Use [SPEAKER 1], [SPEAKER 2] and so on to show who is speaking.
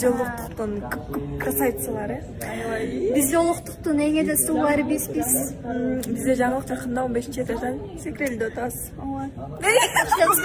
[SPEAKER 1] жолуктуктун красавицалары.
[SPEAKER 2] Веселоқтықтың эгеде сулуулары бизбиз
[SPEAKER 1] бизде жаңылык жакында он бешинчи этаждан секирелди атабыз
[SPEAKER 2] ооба